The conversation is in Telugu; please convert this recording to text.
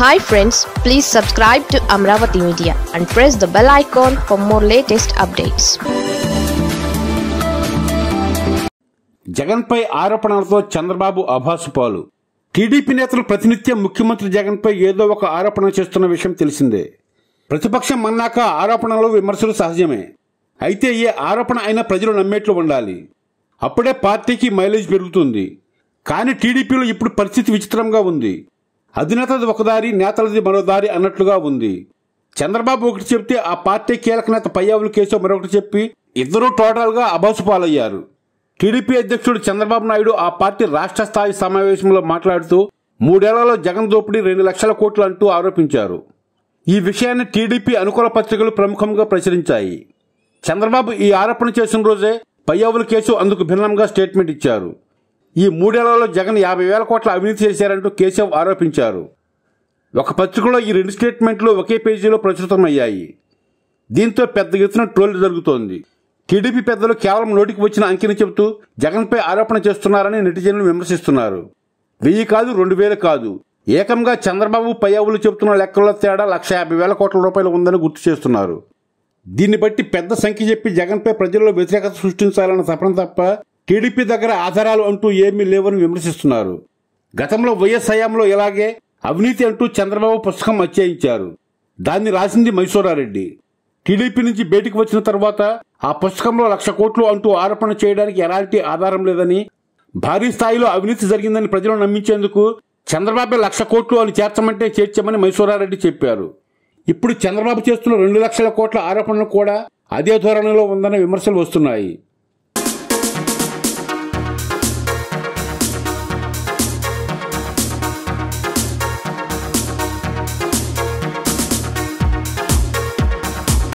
Hi friends please subscribe to Amaravati media and press the bell icon for more latest updates జగన్పై ఆరోపణలతో చంద్రబాబు అభాసుపాలు టీడీపీ నేతలు ప్రతినిత్యం ముఖ్యమంత్రి జగన్పై ఏదో ఒక ఆరోపణ చేస్తున్న విషయం తెలిసిందే. ప్రతిపక్షం అన్నాక ఆరోపణలు విమర్శలు సహజమే. అయితే ఏ ఆరోపణ అయినా ప్రజలు నమ్మేట్లు ఉండాలి. అప్పుడే పార్టీకి మైలేజ్ పెరుగుతుంది. కానీ టీడీపీలో ఇప్పుడు పరిస్థితి విచిత్రంగా ఉంది. అధినేతది ఒకదారి నేతలది మరోదారి అన్నట్లుగా ఉంది. చంద్రబాబు ఒకటి చెప్తే ఆ పార్టీ కీలక నేత పయ్యావుల కేశవ్ మరొకటి చెప్పి ఇద్దరూ టోటల్గా అబాసు పాలయ్యారు. టీడీపీ అధ్యక్షుడు చంద్రబాబు నాయుడు ఆ పార్టీ రాష్ట్ర స్థాయి సమావేశంలో మాట్లాడుతూ మూడేళ్ళలో జగన్ దోపిడీ రెండు లక్షల కోట్లు అంటూ ఆరోపించారు. ఈ విషయాన్ని టీడీపీ అనుకూల పత్రికలు ప్రముఖంగా ప్రచురించాయి. చంద్రబాబు ఈ ఆరోపణ చేసిన రోజే పయ్యావుల కేసు అందుకు భిన్నంగా స్టేట్మెంట్ ఇచ్చారు. ఈ మూడేళ్ళలో జగన్ యాభై వేల కోట్ల అవినీతి చేశారంటూ కేశవ్ ఆరోపించారు. ఒక పత్రికలో ఈ రెండు స్టేట్మెంట్లు ఒకే పేజీలో ప్రచురితమయ్యాయి. దీంతో పెద్ద ఎత్తున ట్రోల్ జరుగుతోంది. టీడీపీ పెద్దలు కేవలం నోటికి వచ్చిన అంకెని చెబుతూ జగన్పై ఆరోపణ చేస్తున్నారని నెటిజన్లు విమర్శిస్తున్నారు. వెయ్యి కాదు రెండు వేలు కాదు. ఏకంగా చంద్రబాబు పయ్యావులు చెబుతున్న లెక్కల్లో తేడా లక్ష యాభై వేల కోట్ల రూపాయలు ఉందని గుర్తు చేస్తున్నారు. దీన్ని బట్టి పెద్ద సంఖ్య చెప్పి జగన్పై ప్రజల్లో వ్యతిరేకత సృష్టించాలన్న తపన తప్ప టీడీపీ దగ్గర ఆధారాలు అంటూ ఏమీ లేవని విమర్శిస్తున్నారు. గతంలో వైఎస్ హయాంలో ఇలాగే అవినీతి అంటూ చంద్రబాబు పుస్తకం అత్యయించారు దాన్ని రాసింది మైసూరారెడ్డి. టీడీపీ నుంచి బయటికి వచ్చిన తర్వాత ఆ పుస్తకంలో లక్ష కోట్లు అంటూ ఆరోపణ చేయడానికి ఎలాంటి ఆధారం లేదని భారీ స్థాయిలో అవినీతి జరిగిందని ప్రజలు నమ్మించేందుకు చంద్రబాబు లక్ష కోట్లు అని చేర్చమంటే చేర్చమని మైసూరారెడ్డి చెప్పారు. ఇప్పుడు చంద్రబాబు చేస్తున్న రెండు లక్షల కోట్ల ఆరోపణలు కూడా అదే ధోరణిలో ఉందన్న విమర్శలు వస్తున్నాయి.